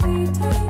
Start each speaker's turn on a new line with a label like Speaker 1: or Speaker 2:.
Speaker 1: sweetest.